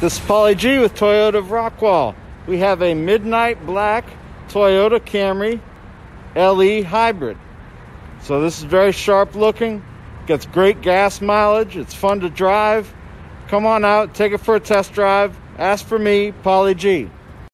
This is Polly G with Toyota of Rockwall. We have a midnight black Toyota Camry LE hybrid. So this is very sharp looking, gets great gas mileage, it's fun to drive. Come on out, take it for a test drive. Ask for me, Polly G.